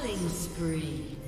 Killing spree.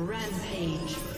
Rampage.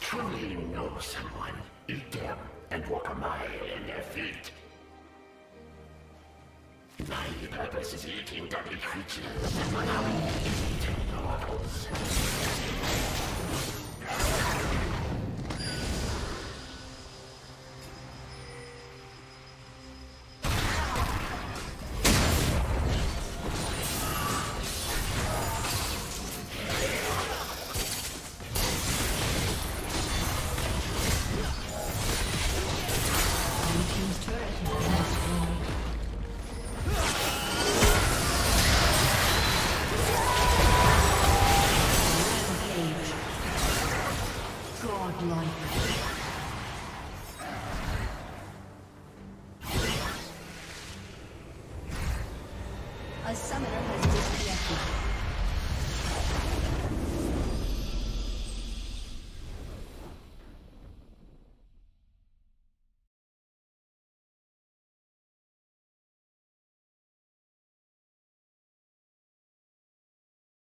Truly know someone, eat them and walk a mile in their feet. My purpose is eating deadly creatures and allowing them to eat mortals.